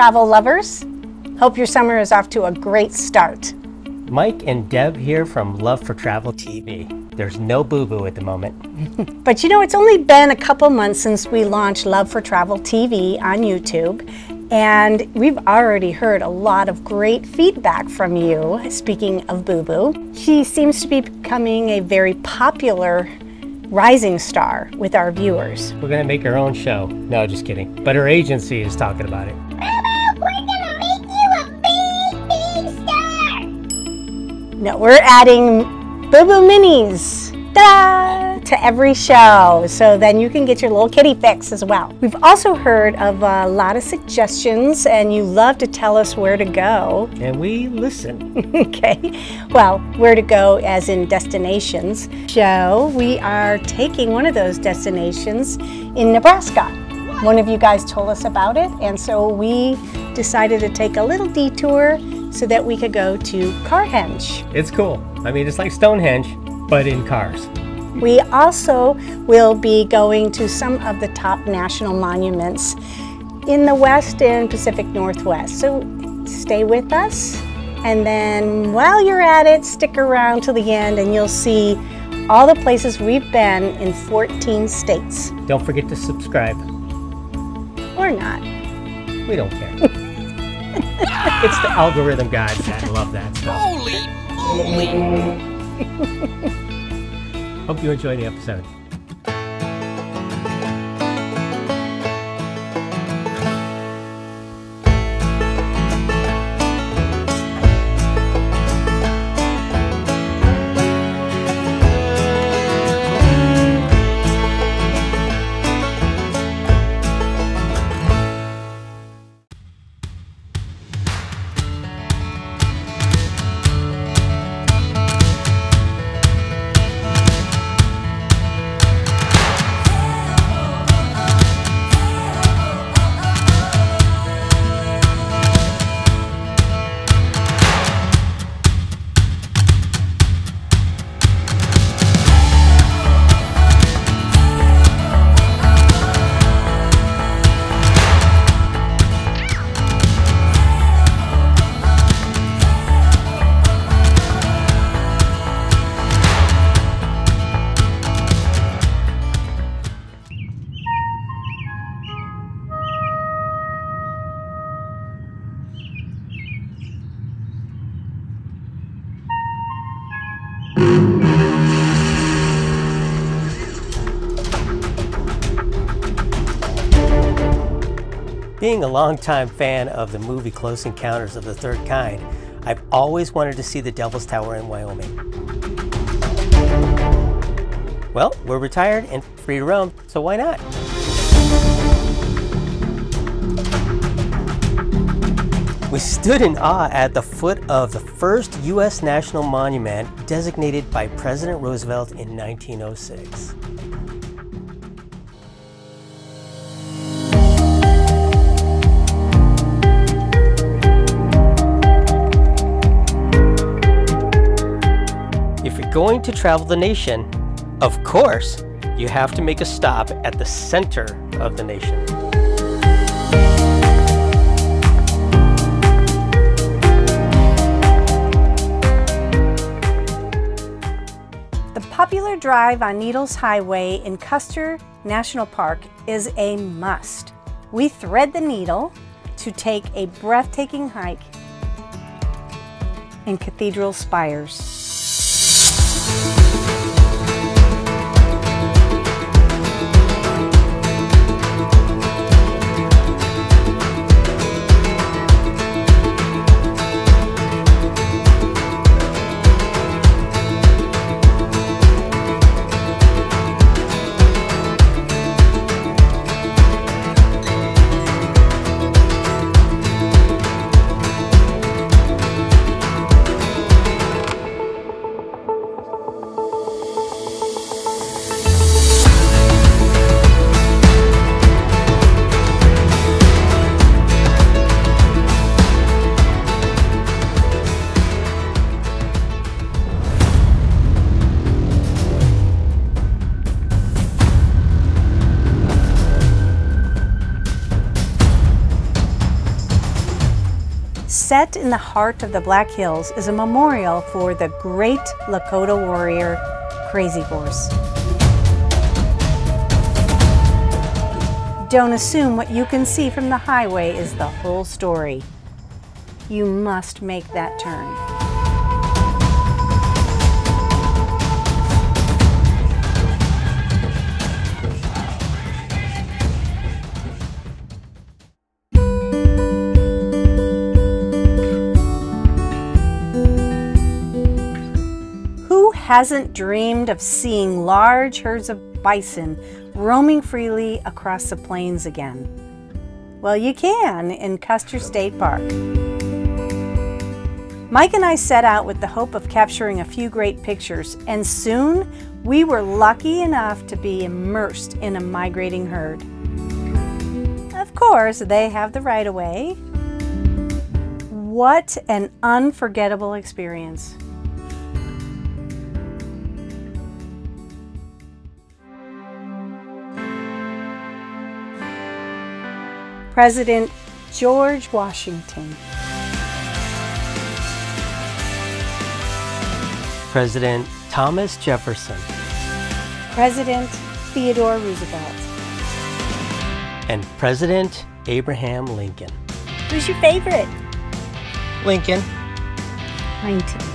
travel lovers. Hope your summer is off to a great start. Mike and Deb here from Love for Travel TV. There's no boo boo at the moment. but you know, it's only been a couple months since we launched Love for Travel TV on YouTube, and we've already heard a lot of great feedback from you. Speaking of Boo Boo, she seems to be becoming a very popular rising star with our viewers. We're gonna make our own show. No, just kidding. But her agency is talking about it. No, we're adding Boo Boo Minis to every show, so then you can get your little kitty fix as well. We've also heard of a lot of suggestions, and you love to tell us where to go. And we listen. okay, well, where to go as in destinations. So we are taking one of those destinations in Nebraska. One of you guys told us about it, and so we decided to take a little detour so that we could go to Carhenge. It's cool. I mean, it's like Stonehenge, but in cars. We also will be going to some of the top national monuments in the West and Pacific Northwest. So stay with us. And then while you're at it, stick around till the end and you'll see all the places we've been in 14 states. Don't forget to subscribe. Or not. We don't care. it's the algorithm guys I love that stuff. Holy moly! Hope you enjoyed the episode. Being a longtime fan of the movie Close Encounters of the Third Kind, I've always wanted to see the Devil's Tower in Wyoming. Well, we're retired and free to roam, so why not? We stood in awe at the foot of the first U.S. national monument designated by President Roosevelt in 1906. Going to travel the nation, of course, you have to make a stop at the center of the nation. The popular drive on Needles Highway in Custer National Park is a must. We thread the needle to take a breathtaking hike in cathedral spires. Set in the heart of the Black Hills is a memorial for the great Lakota warrior, Crazy Horse. Don't assume what you can see from the highway is the whole story. You must make that turn. Hasn't dreamed of seeing large herds of bison roaming freely across the plains again? Well, you can in Custer State Park. Mike and I set out with the hope of capturing a few great pictures, and soon we were lucky enough to be immersed in a migrating herd. Of course, they have the right of way. What an unforgettable experience! President George Washington. President Thomas Jefferson, President Theodore Roosevelt. and President Abraham Lincoln. Who's your favorite? Lincoln. Mine too.